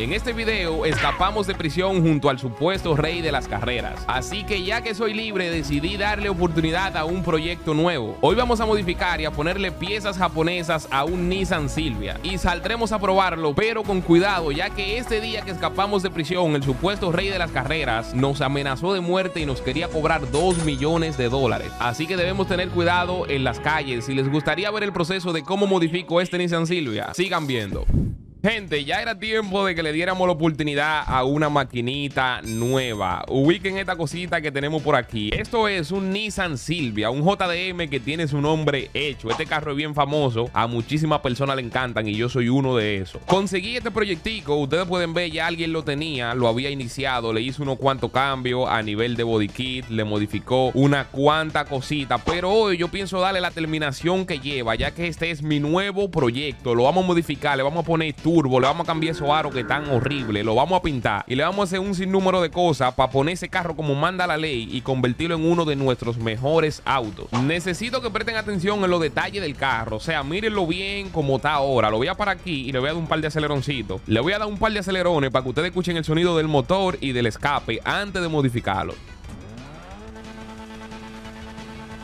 En este video escapamos de prisión junto al supuesto rey de las carreras. Así que ya que soy libre decidí darle oportunidad a un proyecto nuevo. Hoy vamos a modificar y a ponerle piezas japonesas a un Nissan Silvia. Y saldremos a probarlo, pero con cuidado ya que este día que escapamos de prisión el supuesto rey de las carreras nos amenazó de muerte y nos quería cobrar 2 millones de dólares. Así que debemos tener cuidado en las calles. Si les gustaría ver el proceso de cómo modifico este Nissan Silvia, sigan viendo. Gente, ya era tiempo de que le diéramos la oportunidad a una maquinita nueva. Ubiquen esta cosita que tenemos por aquí. Esto es un Nissan Silvia, un JDM que tiene su nombre hecho. Este carro es bien famoso, a muchísimas personas le encantan y yo soy uno de esos. Conseguí este proyectico, ustedes pueden ver, ya alguien lo tenía, lo había iniciado, le hizo unos cuantos cambios a nivel de body kit, le modificó una cuanta cosita, pero hoy yo pienso darle la terminación que lleva, ya que este es mi nuevo proyecto. Lo vamos a modificar, le vamos a poner le vamos a cambiar esos aros que están horribles, lo vamos a pintar y le vamos a hacer un sinnúmero de cosas para poner ese carro como manda la ley y convertirlo en uno de nuestros mejores autos. Necesito que presten atención en los detalles del carro, o sea, mírenlo bien como está ahora. Lo voy a parar aquí y le voy a dar un par de aceleroncitos. Le voy a dar un par de acelerones para que ustedes escuchen el sonido del motor y del escape antes de modificarlo.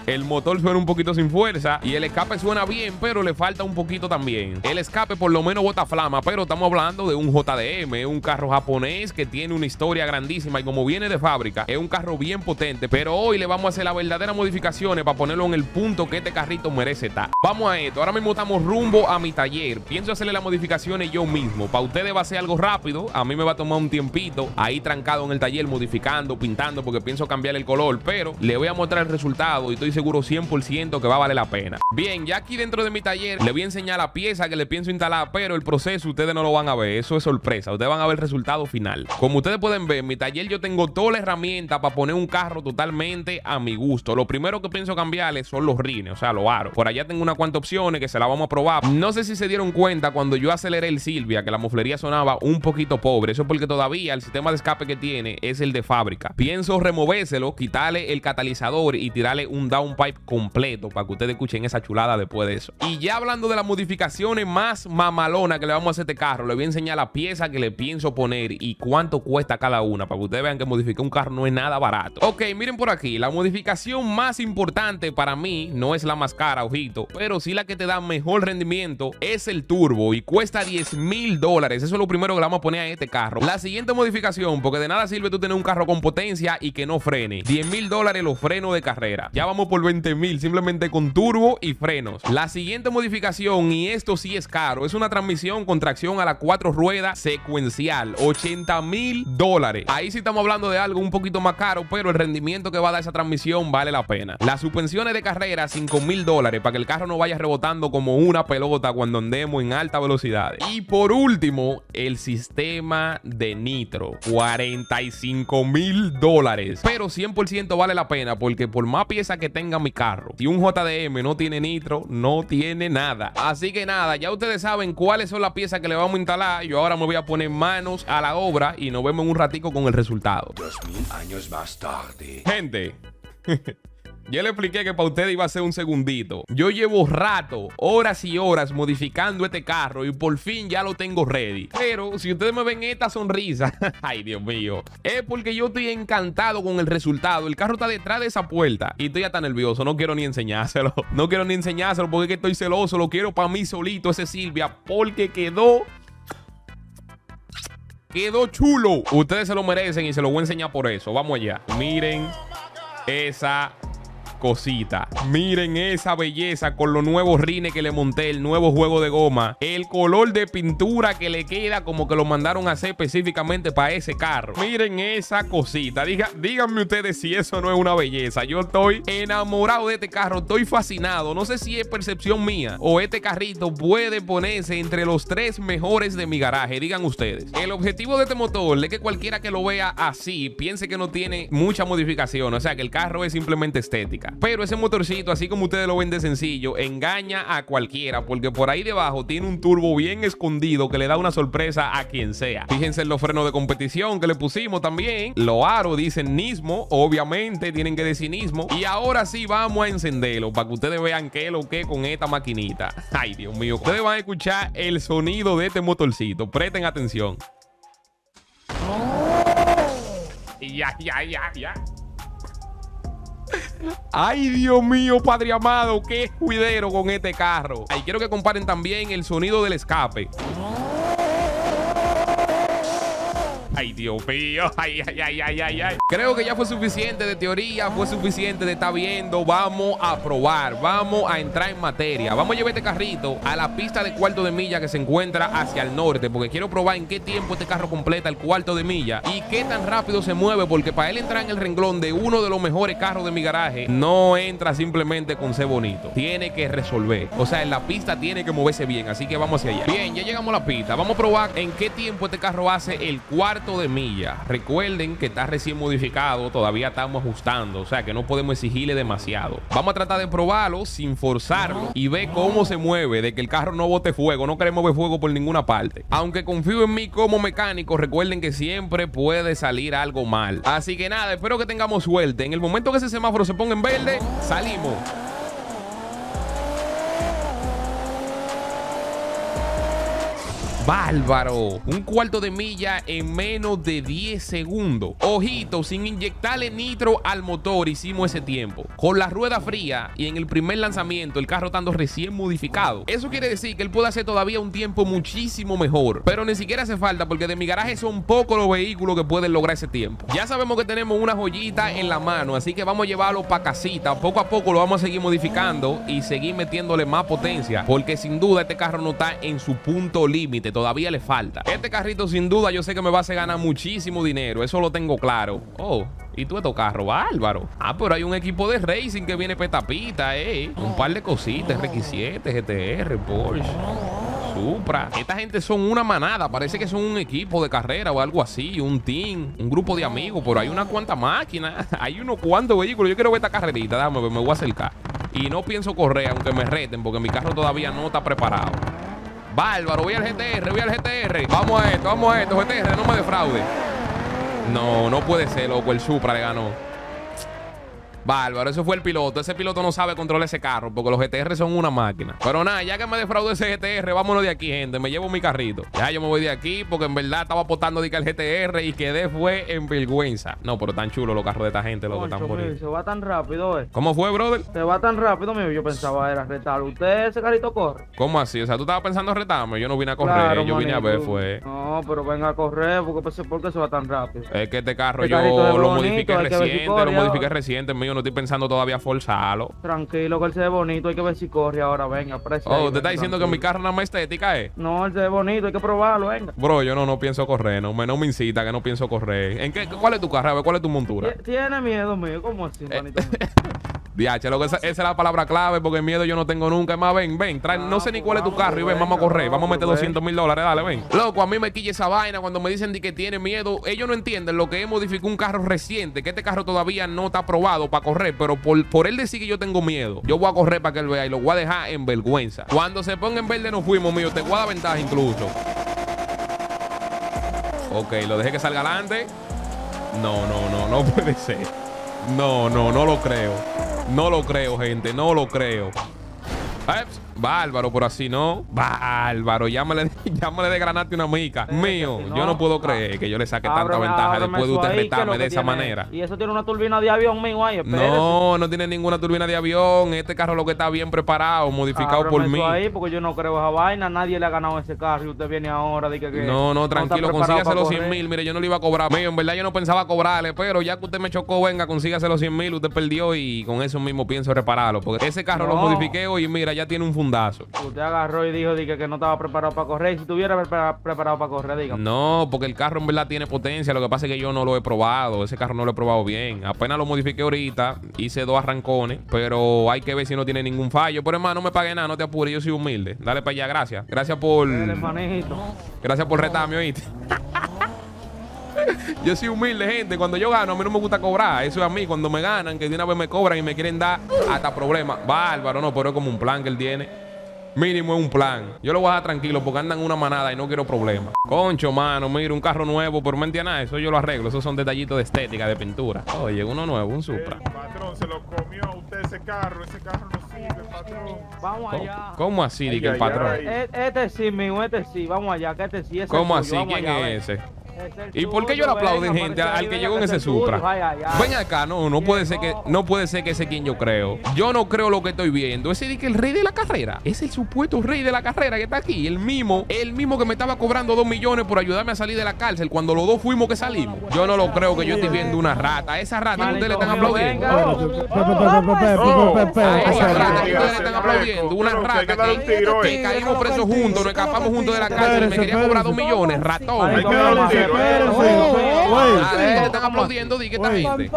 El motor suena un poquito sin fuerza y el escape suena bien, pero le falta un poquito también. El escape por lo menos bota flama, pero estamos hablando de un JDM, un carro japonés que tiene una historia grandísima y como viene de fábrica, es un carro bien potente. Pero hoy le vamos a hacer las verdaderas modificaciones para ponerlo en el punto que este carrito merece estar. Vamos a esto, ahora mismo estamos rumbo a mi taller. Pienso hacerle las modificaciones yo mismo. Para ustedes va a ser algo rápido, a mí me va a tomar un tiempito ahí trancado en el taller modificando, pintando, porque pienso cambiar el color, pero le voy a mostrar el resultado y estoy seguro 100% que va a valer la pena. Bien, ya aquí dentro de mi taller le voy a enseñar la pieza que le pienso instalar, pero el proceso ustedes no lo van a ver. Eso es sorpresa. Ustedes van a ver el resultado final. Como ustedes pueden ver, en mi taller yo tengo toda la herramienta para poner un carro totalmente a mi gusto. Lo primero que pienso cambiarle son los rines, o sea, los aros. Por allá tengo unas cuantas opciones que se las vamos a probar. No sé si se dieron cuenta cuando yo aceleré el Silvia que la moflería sonaba un poquito pobre. Eso es porque todavía el sistema de escape que tiene es el de fábrica. Pienso removérselo, quitarle el catalizador y tirarle un downpipe completo para que ustedes escuchen esa chulada después de eso. Y ya hablando de las modificaciones más mamalona que le vamos a hacer a este carro, le voy a enseñar la pieza que le pienso poner y cuánto cuesta cada una para que ustedes vean que modificar un carro no es nada barato. Ok, miren por aquí, la modificación más importante para mí no es la más cara, ojito, pero sí la que te da mejor rendimiento es el turbo y cuesta 10 mil dólares. Eso es lo primero que le vamos a poner a este carro. La siguiente modificación, porque de nada sirve tú tener un carro con potencia y que no frene. 10 mil dólares los frenos de carrera. Ya vamos por 20 mil simplemente con turbo y frenos. La siguiente modificación, y esto sí es caro, es una transmisión con tracción a la cuatro ruedas secuencial. 80 mil dólares. Ahí sí estamos hablando de algo un poquito más caro, pero el rendimiento que va a dar esa transmisión vale la pena. Las suspensiones de carrera, 5 mil dólares, para que el carro no vaya rebotando como una pelota cuando andemos en alta velocidad. Y por último, el sistema de nitro, 45 mil dólares. Pero 100% vale la pena porque por más pieza que tenga mi carro, si un JDM no tiene nitro, no tiene nada. Así que nada, ya ustedes saben cuáles son las piezas que le vamos a instalar. Yo ahora me voy a poner manos a la obra y nos vemos en un ratico con el resultado. Dos mil años más tarde. Gente. Yo le expliqué que para ustedes iba a ser un segundito. Yo llevo rato, horas y horas modificando este carro y por fin ya lo tengo ready. Pero si ustedes me ven esta sonrisa, ay Dios mío, es porque yo estoy encantado con el resultado. El carro está detrás de esa puerta y estoy ya tan nervioso, no quiero ni enseñárselo. No quiero ni enseñárselo porque estoy celoso, lo quiero para mí solito ese Silvia porque quedó quedó chulo. Ustedes se lo merecen y se lo voy a enseñar por eso. Vamos allá. Miren esa cosita. Miren esa belleza con los nuevos rines que le monté, el nuevo juego de goma, el color de pintura que le queda como que lo mandaron a hacer específicamente para ese carro. Miren esa cosita. Diga, díganme ustedes si eso no es una belleza. Yo estoy enamorado de este carro, estoy fascinado. No sé si es percepción mía o este carrito puede ponerse entre los tres mejores de mi garaje. Digan ustedes. El objetivo de este motor es que cualquiera que lo vea así piense que no tiene mucha modificación. O sea, que el carro es simplemente estética. Pero ese motorcito, así como ustedes lo ven de sencillo, engaña a cualquiera porque por ahí debajo tiene un turbo bien escondido que le da una sorpresa a quien sea. Fíjense en los frenos de competición que le pusimos también. Los aros dicen Nismo, obviamente tienen que decir Nismo. Y ahora sí vamos a encenderlo para que ustedes vean qué es lo que con esta maquinita. Ay, Dios mío. Ustedes van a escuchar el sonido de este motorcito. Presten atención. ay, ay, ay, ay, ay. Dios mío, Padre amado, qué juidero con este carro. Ay, quiero que comparen también el sonido del escape. Ay, Dios mío. Ay, ay, ay, ay, ay, ay. Creo que ya fue suficiente de teoría, fue suficiente de estar viendo. Vamos a probar, vamos a entrar en materia. Vamos a llevar este carrito a la pista de cuarto de milla que se encuentra hacia el norte, porque quiero probar en qué tiempo este carro completa el cuarto de milla y qué tan rápido se mueve, porque para él entrar en el renglón de uno de los mejores carros de mi garaje, no entra simplemente con ser bonito. Tiene que resolver. O sea, en la pista tiene que moverse bien, así que vamos hacia allá. Bien, ya llegamos a la pista. Vamos a probar en qué tiempo este carro hace el cuarto de milla. Recuerden que está recién modificado, todavía estamos ajustando, o sea que no podemos exigirle demasiado. Vamos a tratar de probarlo sin forzarlo y ver cómo se mueve, de que el carro no bote fuego. No queremos ver fuego por ninguna parte. Aunque confío en mí como mecánico, recuerden que siempre puede salir algo mal. Así que nada, espero que tengamos suerte. En el momento que ese semáforo se ponga en verde, salimos. Bárbaro. Un cuarto de milla en menos de 10 segundos. Ojito, sin inyectarle nitro al motor hicimos ese tiempo. Con la rueda fría y en el primer lanzamiento el carro estando recién modificado. Eso quiere decir que él puede hacer todavía un tiempo muchísimo mejor. Pero ni siquiera hace falta porque de mi garaje son pocos los vehículos que pueden lograr ese tiempo. Ya sabemos que tenemos una joyita en la mano, así que vamos a llevarlo para casita. Poco a poco lo vamos a seguir modificando y seguir metiéndole más potencia. Porque sin duda este carro no está en su punto límite todavía le falta. Este carrito sin duda yo sé que me va a hacer ganar muchísimo dinero, eso lo tengo claro. Oh, y tú estos carro, bárbaro. Ah, pero hay un equipo de racing que viene petapita, eh. Un par de cositas, RX7, GTR, Porsche. Supra. Esta gente son una manada. Parece que son un equipo de carrera o algo así. Un team, un grupo de amigos. Pero hay unas cuantas máquinas. Hay unos cuantos vehículos. Yo quiero ver esta carrerita. Dame, me voy a acercar. Y no pienso correr, aunque me reten, porque mi carro todavía no está preparado. Bárbaro, voy al GTR, voy al GTR. Vamos a esto, vamos a esto, GTR, no me defraude. No, no puede ser, loco. El Supra le ganó. Bárbaro, ese fue el piloto. Ese piloto no sabe controlar ese carro porque los GTR son una máquina. Pero nada, ya que me defraudó ese GTR, vámonos de aquí, gente. Me llevo mi carrito. Ya yo me voy de aquí porque en verdad estaba apostando de que el GTR y quedé fue en vergüenza. No, pero tan chulo los carros de esta gente, loco, tan bonitos. Se va tan rápido, eh. ¿Cómo fue, brother? Se va tan rápido, mío. Yo pensaba era retar. ¿Usted ese carrito corre? ¿Cómo así? O sea, tú estabas pensando retarme. Yo no vine a correr, Claro, yo vine a ver, fue. No, pero venga a correr porque pensé, ¿por qué se va tan rápido? Es que este carro Este yo lo bonito, modifiqué que reciente, lo modifiqué reciente, mío. No estoy pensando todavía forzarlo. Tranquilo, que él se ve bonito. Hay que ver si corre ahora. Venga, aprecia. Oh, ¿usted está diciendo que mi carro nada más estética, eh? No, él se ve bonito. Hay que probarlo, venga. Bro, yo no, no pienso correr, no me, no me incita que no pienso correr. ¿En qué, ¿Cuál es tu carro? A ver, ¿Cuál es tu montura? Tie- Tiene miedo mío. ¿Cómo así, Eh, manito? Diache, lo que esa, esa es la palabra clave porque miedo yo no tengo nunca. Es más, ven, ven, trae, no sé ni cuál es tu carro y ven, vamos a correr, vamos a meter vamos, 200 mil dólares, dale, ven. Loco, a mí me quilla esa vaina cuando me dicen de que tiene miedo. Ellos no entienden lo que es modificar un carro reciente, que este carro todavía no está aprobado para correr, pero por, por él decir que yo tengo miedo, yo voy a correr para que él vea y lo voy a dejar en vergüenza. Cuando se ponga en verde nos fuimos, mío, te voy a dar ventaja incluso. Ok, lo dejé que salga adelante. No, no, no, no puede ser. No, no, no lo creo. No lo creo, gente, no lo creo. Bárbaro, por así no. Bárbaro, llámale, llámale de granate una mica. Mío, yo no, no puedo creer que yo le saque tanta ventaja después de usted ahí, ¿qué es lo retarme de esa manera. Y eso tiene una turbina de avión mío ahí. espérese. No, no tiene ninguna turbina de avión. Este carro lo que está bien preparado, modificado por mí. ahí porque yo no creo esa vaina. Nadie le ha ganado ese carro y usted viene ahora. Dice que, No, no, tranquilo, preparado consígase los 100 correr. mil. Mire, yo no le iba a cobrar. Mío, en verdad yo no pensaba cobrarle, pero ya que usted me chocó, venga, consígase los 100 mil. Usted perdió y con eso mismo pienso repararlo. Porque ese carro lo No. modifiqué hoy y mira, ya tiene un fundazo. Usted agarró y dijo dije, que no estaba preparado para correr. Y si estuviera prepara- preparado para correr, dígame. No, porque el carro en verdad tiene potencia. Lo que pasa es que yo no lo he probado. Ese carro no lo he probado bien. Apenas lo modifiqué ahorita. Hice dos arrancones. Pero hay que ver si no tiene ningún fallo. Pero hermano, no me pague nada. No te apures. Yo soy humilde. Dale para allá. Gracias. Gracias por. Dele. Gracias por retarme, oíste. Yo soy humilde, gente. Cuando yo gano, a mí no me gusta cobrar. Eso es a mí. Cuando me ganan, que de una vez me cobran y me quieren dar hasta problemas. Bárbaro, no, pero es como un plan que él tiene. Mínimo es un plan. Yo lo voy a dejar tranquilo porque andan una manada y no quiero problemas. Concho, mano, mira, un carro nuevo, pero me nada. Eso yo lo arreglo. Esos son detallitos de estética, de pintura. Oye, uno nuevo, un Supra. El patrón se lo comió a usted ese carro. Ese carro no sirve, patrón. Vamos ¿Cómo, allá. cómo así, Ay, que el ay, patrón? ay. E- Este sí, mijo, este sí. Vamos allá, que este sí. ese ¿Cómo es tuyo. así? Vamos ¿Quién allá, es ese? ¿Y por qué yo le aplauden, gente, al que llegó en ese Supra? Ven acá, no, no puede ser que no puede ser que ese quien yo creo. Yo no creo lo que estoy viendo. Ese que el rey de la carrera, es el supuesto rey de la carrera que está aquí, el mismo, el mismo que me estaba cobrando dos millones por ayudarme a salir de la cárcel cuando los dos fuimos que salimos. Yo no lo creo que yo estoy viendo una rata. Esa rata que ustedes le están aplaudiendo. A esa rata que ustedes le están aplaudiendo. Una rata que, que caímos presos juntos, nos escapamos juntos de la cárcel y me quería cobrar dos millones. Ratón. Hay que darle un tiro. Ah, ¿de qué le están aplaudiendo? Di que esta gente.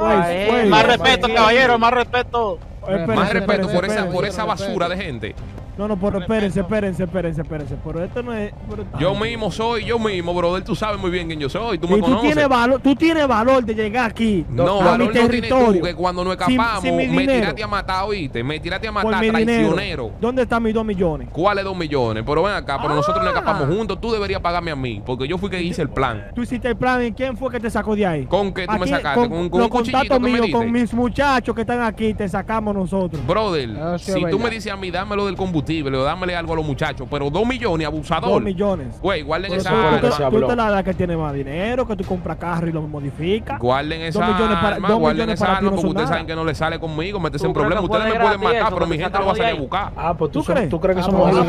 Más respeto, caballero, más respeto. Más respeto por esa, por esa basura de gente. No, no, pero espérense, espérense, espérense, espérense. Pero esto no es. pero- Yo mismo soy, yo mismo, brother. Tú sabes muy bien quién yo soy. Tú me Y tú conoces. tienes valor, tú tienes valor de llegar aquí. No, a valor mi no tienes territorio. tú, que cuando nos sin- escapamos, sin me tiraste a matar, oíste. Me tiraste a matar, traicionero. dinero. ¿Dónde están mis dos millones? ¿Cuáles dos millones? Pero ven acá, pero nosotros nos Ah. escapamos juntos. Tú deberías pagarme a mí, porque yo fui que hice el plan. Tú hiciste el plan y quién fue que te sacó de ahí. ¿Con qué tú me sacaste? ¿Con, con los un contactos míos, con mis muchachos que están aquí, te sacamos nosotros. Brother, Ah, sí, si tú me dices a mí, dámelo del combustible o dámele algo a los muchachos, pero dos millones, abusador. Dos millones. Güey, guarden Pero esa tú, tú arma. tú te la das que tiene más dinero, que tú compras carro y lo modificas. Guarden esa Dos millones para- arma, dos guarden millones esa arma no porque ustedes saben que no le sale conmigo, métese en ¿Tú que Ustedes me puede pueden matar, eso, pero mi que gente lo va a salir a buscar. Ah, pues tú, ¿Tú crees? tú crees que Ah, somos pues.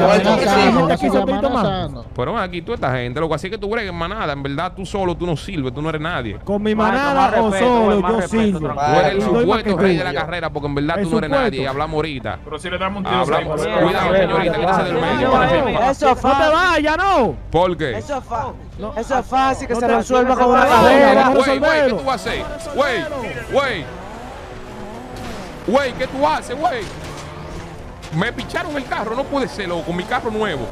Pero aquí, tú esta gente, loco. Así que tú bregues manada. En verdad, tú solo, tú no sirves, tú no eres nadie. Con mi manada o solo, yo sirvo. Tú eres el supuesto que rey tú. de la carrera porque en verdad tú no eres nadie y hablamos ahorita. Pero si le damos un tiro, Cuidado, señorita, quítese del medio. Eso es No te fácil. vayas, no. ¿Por qué? Eso es fácil. Eso es fácil que se resuelva con una cadera. Güey, güey, ¿qué tú vas a hacer? Güey, güey. Güey, ¿qué tú haces, güey? Me picharon el carro, no puede ser, loco, mi carro nuevo.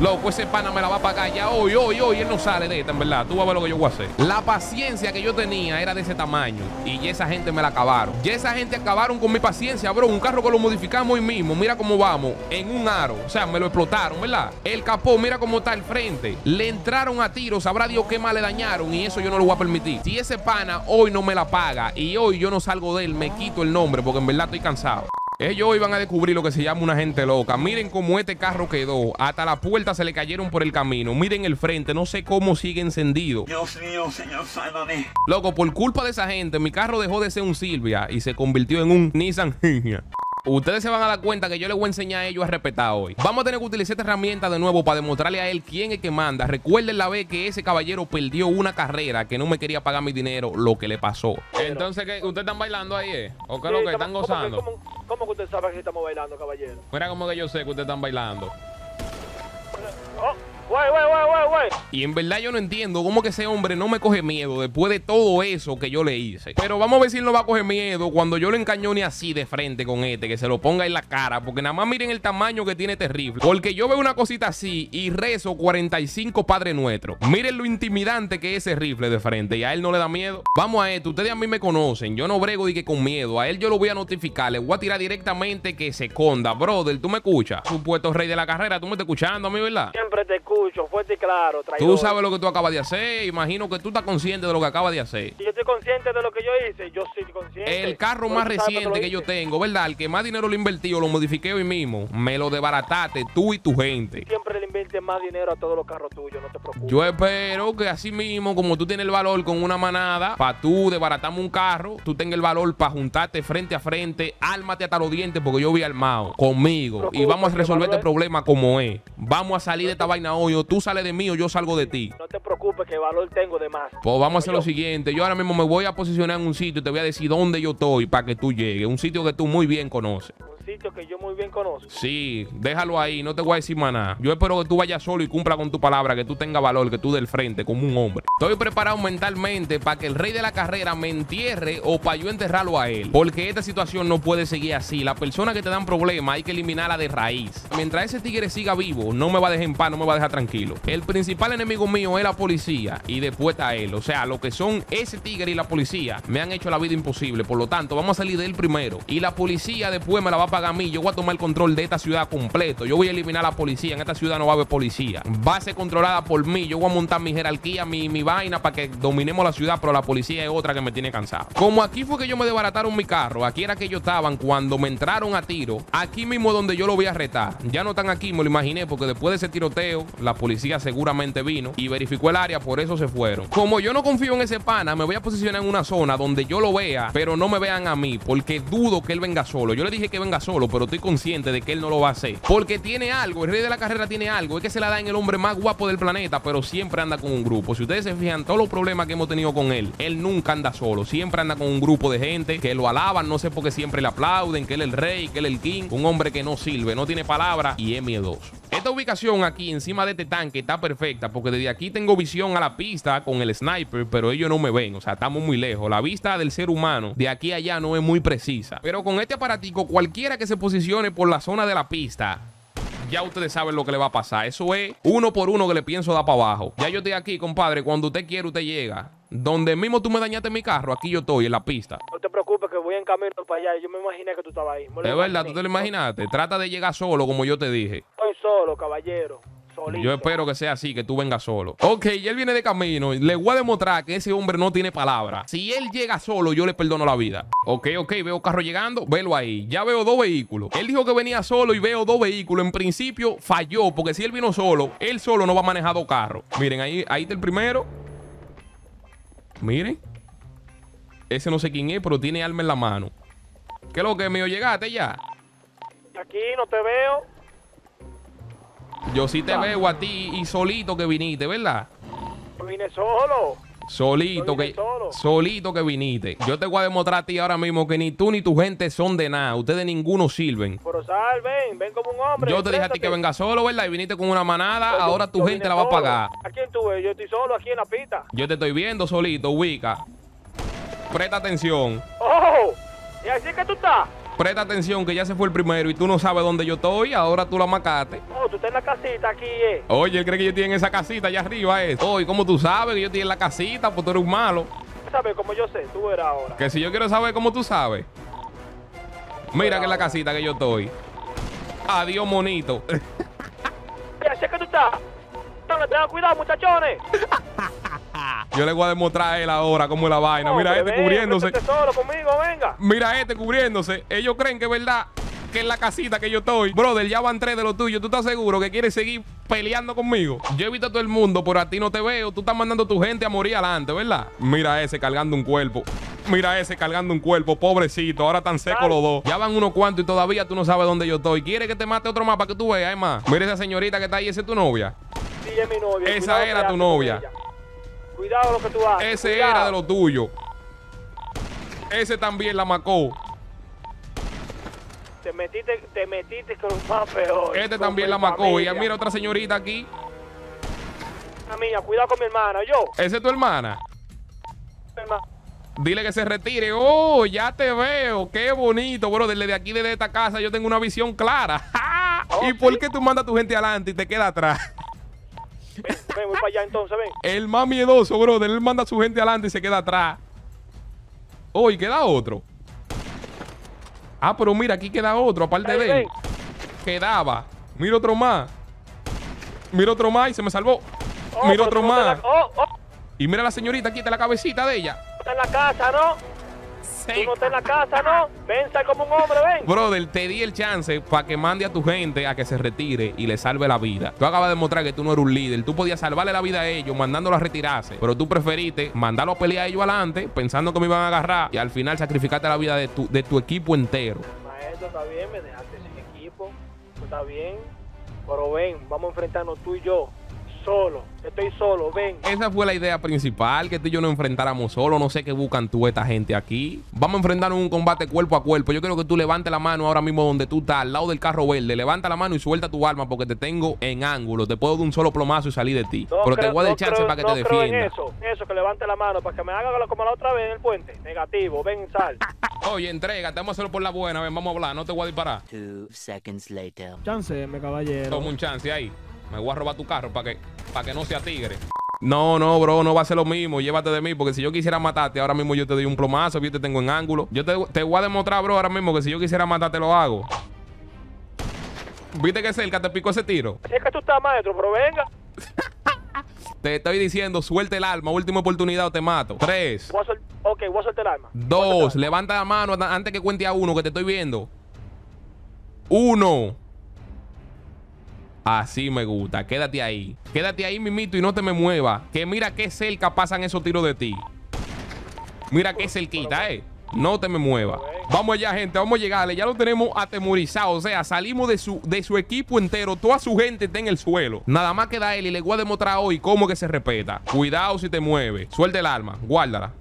Loco, ese pana me la va a pagar ya hoy, hoy, hoy. Él no sale de esta, en verdad. Tú vas a ver lo que yo voy a hacer. La paciencia que yo tenía era de ese tamaño. Y ya esa gente me la acabaron. Ya esa gente acabaron con mi paciencia, bro. Un carro que lo modificamos hoy mismo. Mira cómo vamos. En un aro. O sea, me lo explotaron, ¿verdad? El capó, mira cómo está el frente. Le entraron a tiros. Sabrá Dios qué más le dañaron. Y eso yo no lo voy a permitir. Si ese pana hoy no me la paga y hoy yo no salgo de él, me quito el nombre porque en verdad estoy cansado. Ellos hoy van a descubrir lo que se llama una gente loca. Miren cómo este carro quedó. Hasta la puerta se le cayeron por el camino. Miren el frente. No sé cómo sigue encendido. Dios mío, señor, sálvame. Loco, por culpa de esa gente, mi carro dejó de ser un Silvia y se convirtió en un Nissan. Ustedes se van a dar cuenta que yo les voy a enseñar a ellos a respetar hoy. Vamos a tener que utilizar esta herramienta de nuevo para demostrarle a él quién es que manda. Recuerden la vez que ese caballero perdió una carrera que no me quería pagar mi dinero, lo que le pasó. Entonces, ¿qué? ¿ustedes están bailando ahí, eh? ¿O qué es lo que están gozando? ¿Cómo, que usted sabe que estamos bailando, caballero? Mira como que yo sé que ustedes están bailando. Oh, Y en verdad yo no entiendo cómo que ese hombre no me coge miedo después de todo eso que yo le hice. Pero vamos a ver si él no va a coger miedo cuando yo lo encañone así de frente con este, que se lo ponga en la cara. Porque nada más miren el tamaño que tiene este rifle. Porque yo veo una cosita así y rezo 45 Padre Nuestro. Miren lo intimidante que es ese rifle de frente. Y a él no le da miedo. Vamos a esto, ustedes a mí me conocen. Yo no brego y que con miedo. A él yo lo voy a notificar. Le voy a tirar directamente que se esconda. Brother, tú me escuchas. Supuesto rey de la carrera, tú me estás escuchando a mí, ¿verdad? Siempre te escucho, fuerte y claro. Tú sabes lo que tú acabas de hacer. Imagino que tú estás consciente de lo que acabas de hacer. Si yo estoy consciente de lo que yo hice, yo sí estoy consciente. El carro más reciente que yo tengo, ¿verdad? El que más dinero lo invertí o lo modifiqué hoy mismo, me lo desbarataste tú y tu gente. Siempre le inviertes más dinero a todos los carros tuyos, no te preocupes. Yo espero que así mismo, como tú tienes el valor con una manada, para tú desbaratarme un carro, tú tengas el valor para juntarte frente a frente, ármate hasta los dientes, porque yo vi armado conmigo. Y vamos a resolver este problema como es. Vamos a salir de esta vaina hoy, o tú sales de mí o yo salgo de ti. No te preocupes, que valor tengo de más. Pues vamos a hacer lo siguiente. Yo ahora mismo me voy a posicionar en un sitio y te voy a decir dónde yo estoy para que tú llegues. Un sitio que tú muy bien conoces. Sitio que yo muy bien conozco. Sí, déjalo ahí, no te voy a decir más nada. Yo espero que tú vayas solo y cumpla con tu palabra, que tú tengas valor, que tú del frente como un hombre. Estoy preparado mentalmente para que el rey de la carrera me entierre o para yo enterrarlo a él. Porque esta situación no puede seguir así. La persona que te dan problemas hay que eliminarla de raíz. Mientras ese tigre siga vivo, no me va a dejar en paz, no me va a dejar tranquilo. El principal enemigo mío es la policía y después está él. O sea, lo que son ese tigre y la policía me han hecho la vida imposible. Por lo tanto, vamos a salir de él primero. Y la policía después me la va a paga a mí, yo voy a tomar el control de esta ciudad completo. Yo voy a eliminar a la policía. En esta ciudad no va a haber policía. Va a ser controlada por mí. Yo voy a montar mi jerarquía, mi, mi vaina para que dominemos la ciudad, pero la policía es otra que me tiene cansado. Como aquí fue que yo me desbarataron mi carro, aquí era que ellos estaban cuando me entraron a tiro. Aquí mismo donde yo lo voy a retar. Ya no están aquí, me lo imaginé, porque después de ese tiroteo, la policía seguramente vino y verificó el área, por eso se fueron. Como yo no confío en ese pana, me voy a posicionar en una zona donde yo lo vea, pero no me vean a mí, porque dudo que él venga solo. Yo le dije que venga solo, pero estoy consciente de que él no lo va a hacer. Porque tiene algo, el rey de la carrera tiene algo, es que se la da en el hombre más guapo del planeta, pero siempre anda con un grupo. Si ustedes se fijan, todos los problemas que hemos tenido con él, él nunca anda solo, siempre anda con un grupo de gente que lo alaban, no sé por qué siempre le aplauden, que él es el rey, que él es el king, un hombre que no sirve, no tiene palabra y es miedoso. Esta ubicación aquí encima de este tanque está perfecta porque desde aquí tengo visión a la pista con el sniper, pero ellos no me ven, o sea, estamos muy lejos. La vista del ser humano de aquí a allá no es muy precisa. Pero con este aparatico, cualquiera que se posicione por la zona de la pista, ya ustedes saben lo que le va a pasar. Eso es uno por uno que le pienso dar para abajo. Ya yo estoy aquí, compadre. Cuando usted quiere, usted llega. Donde mismo tú me dañaste mi carro, aquí yo estoy, en la pista. No te preocupes que voy en camino para allá. Yo me imaginé que tú estabas ahí. Es verdad, tú te lo imaginaste. Trata de llegar solo, como yo te dije. Estoy solo, caballero. Solito. Yo espero que sea así, que tú vengas solo. Ok, y él viene de camino. Le voy a demostrar que ese hombre no tiene palabra. Si él llega solo, yo le perdono la vida. Ok, ok, veo carro llegando. Velo ahí. Ya veo dos vehículos. Él dijo que venía solo y veo dos vehículos. En principio falló, porque si él vino solo, él solo no va a manejar dos carros. Miren, ahí, ahí está el primero. Miren. Ese no sé quién es, pero tiene arma en la mano. ¿Qué es lo que mío? ¿Llegaste ya? Aquí no te veo. Yo sí te veo a ti y solito que viniste, ¿verdad? Yo vine solo. Solito que, solo. solito que viniste. Yo te voy a demostrar a ti ahora mismo que ni tú ni tu gente son de nada. Ustedes ninguno sirven. Pero sal, ven. Ven como un hombre. Yo te dije a ti que enfréntate. venga solo, ¿verdad? Y viniste con una manada. Pero yo- Ahora tu yo gente la va a pagar. ¿A quién tú ves? Yo estoy solo aquí en la pista. Yo te estoy viendo solito, ubica. Presta atención. ¡Oh! ¿Y así que tú estás? Presta atención que ya se fue el primero y tú no sabes dónde yo estoy. Ahora tú la macaste. Oh, tú estás en la casita aquí, eh. Oye, él cree que yo estoy en esa casita allá arriba. Es. Oye, ¿cómo tú sabes que yo estoy en la casita? Pues tú eres un malo. ¿Sabes cómo yo sé? Tú verás ahora. Que si yo quiero saber cómo tú sabes. Mira que es la casita que yo estoy. Adiós, monito. ¿Y así que tú estás? Tengan cuidado, muchachones. Yo le voy a demostrar a él ahora cómo es la vaina. Mira Hombre, este ven, cubriéndose. solo conmigo, venga. Mira este cubriéndose. Ellos creen que es verdad que es la casita que yo estoy. Brother, ya van tres de los tuyos. ¿Tú estás seguro que quieres seguir peleando conmigo? Yo he visto a todo el mundo, pero a ti no te veo. Tú estás mandando a tu gente a morir adelante, ¿verdad? Mira ese cargando un cuerpo. Mira ese cargando un cuerpo, pobrecito. Ahora están secos los dos. Ya van unos cuantos y todavía tú no sabes dónde yo estoy. ¿Quieres que te mate otro más para que tú veas, más? Mira esa señorita que está ahí, esa es tu novia. Sí, es mi novia. Esa Cuidado era tu novia. Cuidado lo que tú haces. Ese cuidado. era de lo tuyo. Ese también la macó. Te metiste, te metiste con un más peor. Este también la macó. Y mira otra señorita aquí. Mía, cuidado con mi hermana, yo. Esa es tu hermana. mi hermana. Dile que se retire. Oh, ya te veo. Qué bonito. Bueno, desde aquí, desde esta casa, yo tengo una visión clara. ¿Y por qué tú mandas a tu gente adelante y te queda atrás? Ven, voy para allá entonces, ven. El más miedoso, brother. Él manda a su gente adelante y se queda atrás. Oh, y queda otro. Ah, pero mira, aquí queda otro, aparte Ven, de él. ven. Quedaba. Mira otro más. Mira otro más y se me salvó. Oh, mira otro más. la- Oh, oh, Y mira la señorita está la cabecita de ella. tú estás en la casa, ¿no? Tú no estás en la casa, ¿no? Ven, sal como un hombre, ven. Brother, te di el chance para que mande a tu gente a que se retire y le salve la vida. Tú acabas de demostrar que tú no eres un líder. Tú podías salvarle la vida a ellos mandándolo a retirarse. Pero tú preferiste mandarlo a pelear a ellos adelante pensando que me iban a agarrar y al final sacrificarte la vida de tu, de tu equipo entero. Maestro, está bien, me dejaste sin equipo. Está bien. Pero ven, vamos a enfrentarnos tú y yo. Solo. Estoy solo, ven. Esa fue la idea principal, que tú y yo nos enfrentáramos solo. No sé qué buscan tú esta gente aquí. Vamos a enfrentarnos en un combate cuerpo a cuerpo. Yo quiero que tú levantes la mano ahora mismo donde tú estás, al lado del carro verde. Levanta la mano y suelta tu arma porque te tengo en ángulo. Te puedo dar un solo plomazo y salir de ti. No Pero te voy a dar no chance creo- para que no te creo en defiendas. eso, eso, que levante la mano para que me haga como la otra vez en el puente. Negativo, ven, sal. Oye, entrégate, vamos a hacerlo por la buena. Ven, vamos a hablar, no te voy a disparar. Two seconds later. Chánceme, caballero. Toma un chance ahí. Me voy a robar tu carro para que, para que no sea tigre. No, no, bro, no va a ser lo mismo. Llévate de mí, porque si yo quisiera matarte, ahora mismo yo te doy un plomazo, yo te tengo en ángulo. Yo te, te voy a demostrar, bro, ahora mismo que si yo quisiera matarte, lo hago. ¿Viste que cerca te picó ese tiro? Así es que tú estás, maestro, pero venga. Te estoy diciendo, suelte el arma, última oportunidad o te mato. Tres, Voy a sol- ok, voy a soltar el arma. Voy a dos, el levanta la mano an- antes que cuente a uno que te estoy viendo. Uno. Así me gusta. Quédate ahí. Quédate ahí, mimito, y no te me muevas. Que mira qué cerca pasan esos tiros de ti. Mira qué cerquita, eh. No te me muevas. Vamos allá, gente. Vamos a llegarle. Ya lo tenemos atemorizado. O sea, salimos de su, de su equipo entero. Toda su gente está en el suelo. Nada más queda él y le voy a demostrar hoy cómo que se respeta. Cuidado si te mueve. Suelta el arma. Guárdala.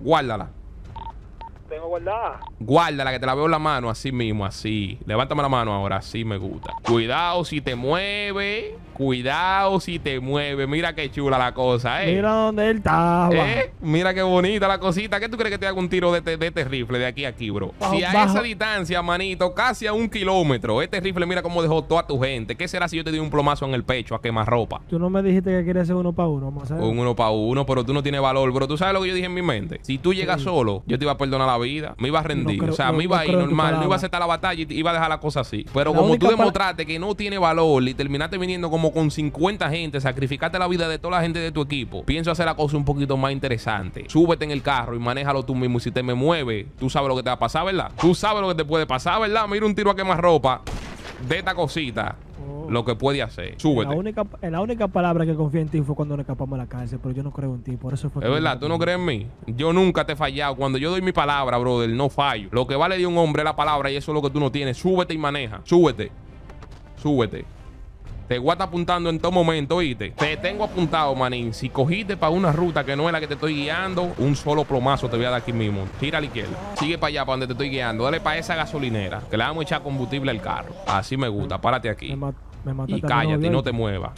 Guárdala. Tengo guardada. Guárdala que te la veo en la mano, así mismo, así. Levántame la mano ahora, así me gusta. Cuidado si te mueve. Cuidado si te mueve. Mira qué chula la cosa, eh. Mira dónde él estaba. ¿Eh? Mira qué bonita la cosita. ¿Qué tú crees que te haga un tiro de, este- de este rifle de aquí a aquí, bro? Bajo- si a bajo- esa distancia, manito, casi a un kilómetro, este rifle mira cómo dejó toda tu gente. ¿Qué será si yo te doy un plomazo en el pecho a quemar ropa? Tú no me dijiste que querías hacer uno para uno. Vamos a hacer. Un uno para uno, pero tú no tienes valor, bro. Tú sabes lo que yo dije en mi mente. Si tú llegas solo, yo te iba a perdonar la vida. Me iba a rendir. creo- o sea, no- me iba no a ir normal. No iba a aceptar la batalla y iba a dejar la cosa así. Pero La como tú demostraste que no tiene valor y terminaste viniendo como con 50 gente, sacrificaste la vida de toda la gente de tu equipo, pienso hacer la cosa un poquito más interesante. Súbete en el carro y manéjalo tú mismo. Y si te me mueve, tú sabes lo que te va a pasar, ¿verdad? Tú sabes lo que te puede pasar, ¿verdad? Mira un tiro a quemar ropa de esta cosita. Oh. Lo que puede hacer. La Súbete. única, la única palabra que confié en ti fue cuando nos escapamos de la cárcel, pero yo no creo en ti, por eso fue Es que- verdad, tú no crees en mí. Yo nunca te he fallado. Cuando yo doy mi palabra, brother, no fallo. Lo que vale de un hombre es la palabra y eso es lo que tú no tienes. Súbete y maneja. Súbete. Súbete. Te voy a estar apuntando en todo momento, oíste. Te tengo apuntado, manín. Si cogiste para una ruta que no es la que te estoy guiando, un solo plomazo te voy a dar aquí mismo. Tira a la izquierda. Sigue para allá, para donde te estoy guiando. Dale para esa gasolinera, que le vamos a echar combustible al carro. Así me gusta. Párate aquí. Me, me Y cállate, no te muevas.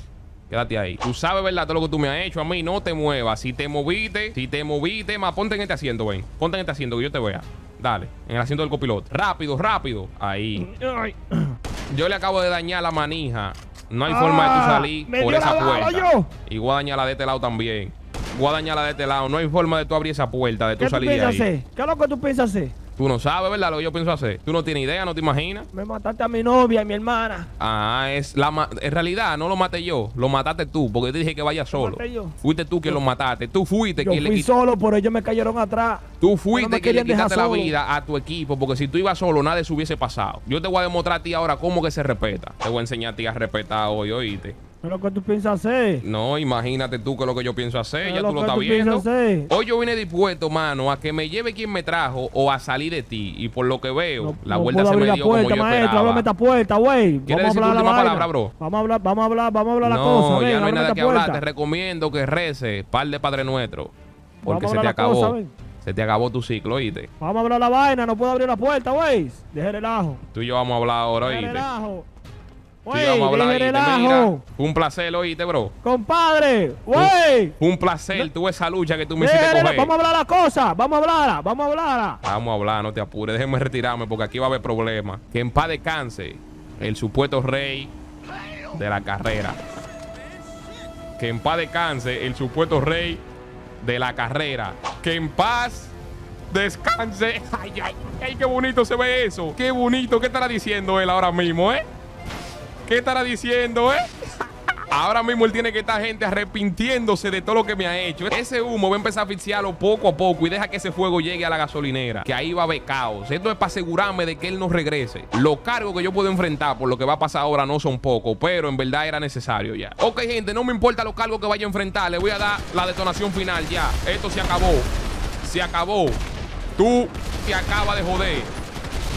Quédate ahí. Tú sabes, ¿verdad? Todo lo que tú me has hecho a mí. No te muevas. Si te moviste, si te moviste, más ponte en este asiento, ven. Ponte en este asiento que yo te vea. Dale, en el asiento del copiloto. Rápido, rápido. Ahí. Yo le acabo de dañar la manija. No hay Ah, forma de tú salir me por esa puerta. yo. Y voy a dañar la de este lado también. Voy a dañar la de este lado. No hay forma de tú abrir esa puerta, de ¿Qué tú salir de ahí. hacer? ¿Qué es lo que tú piensas hacer? Tú no sabes, ¿verdad? Lo que yo pienso hacer. Tú no tienes idea, no te imaginas. Me mataste a mi novia y mi hermana. Ah, es la ma- en realidad no lo maté yo, lo mataste tú, porque yo te dije que vaya solo. maté yo? Fuiste tú quien lo mataste, tú fuiste Yo quien le fui quit- solo, pero ellos me cayeron atrás. tú fuiste quien le quitaste la vida a tu equipo, porque si tú ibas solo nada se hubiese pasado. Yo te voy a demostrar a ti ahora cómo que se respeta. Te voy a enseñar a ti a respetar hoy, oíste. ¿Qué es lo que tú piensas hacer? No, imagínate tú que es lo que yo pienso hacer, ¿Qué ya tú lo que estás tú viendo. hacer? Hoy yo vine dispuesto, mano, a que me lleve quien me trajo o a salir de ti. Y por lo que veo, No- la no vuelta se me la dio puerta, como yo maestro. esperaba. Ábreme esta puerta, güey. ¿Quieres decir tu la última vaina. palabra, bro? Vamos a hablar, vamos a hablar, vamos a hablar la no, cosa. ya ven, no hay nada que hablar. Te recomiendo que reces par de Padre Nuestro. Porque Vamos se te la acabó. cosa, se te acabó tu ciclo, oíste. Vamos a hablar la vaina, no puedo abrir la puerta, güey. Deje el relajo. Tú y yo vamos a hablar ahora, Deje el oíste. Vamos a hablar, oíste. Mira, fue un placer, oíste, bro. Compadre. Fue un placer, tuve esa lucha que tú me hiciste coger. Vamos a hablar la cosa. Vamos a hablar, vamos a hablar. Vamos a hablar, no te apures, déjeme retirarme porque aquí va a haber problemas. Que en paz descanse el supuesto rey de la carrera. Que en paz descanse el supuesto rey de la carrera. Que en paz descanse. Ay, ay, ay, qué bonito se ve eso. Qué bonito. ¿Qué estará diciendo él ahora mismo, eh? ¿Qué estará diciendo, eh? Ahora mismo él tiene que estar gente arrepintiéndose de todo lo que me ha hecho. Ese humo va a empezar a asfixiarlo poco a poco y deja que ese fuego llegue a la gasolinera. Que ahí va a haber caos. Esto es para asegurarme de que él no regrese. Los cargos que yo puedo enfrentar por lo que va a pasar ahora no son pocos, pero en verdad era necesario ya. Ok, gente, no me importa los cargos que vaya a enfrentar. Le voy a dar la detonación final ya. Esto se acabó. Se acabó. Tú te acabas de joder.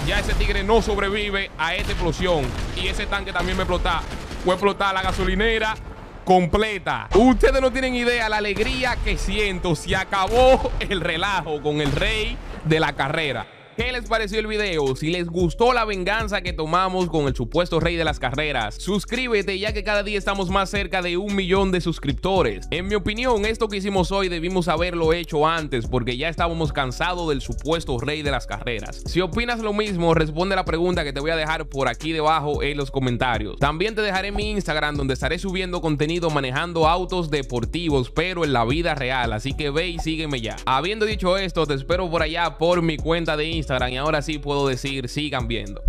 Ya ese tigre no sobrevive a esta explosión. Y ese tanque también me explota. Fue explotar la gasolinera completa. Ustedes no tienen idea la alegría que siento. Se acabó el relajo con el rey de la carrera. ¿Qué les pareció el video? Si les gustó la venganza que tomamos con el supuesto rey de las carreras, suscríbete ya que cada día estamos más cerca de un millón de suscriptores. En mi opinión, esto que hicimos hoy debimos haberlo hecho antes porque ya estábamos cansados del supuesto rey de las carreras. Si opinas lo mismo, responde la pregunta que te voy a dejar por aquí debajo en los comentarios. También te dejaré mi Instagram donde estaré subiendo contenido manejando autos deportivos, pero en la vida real, así que ve y sígueme ya. Habiendo dicho esto, te espero por allá por mi cuenta de Y ahora sí puedo decir sigan viendo.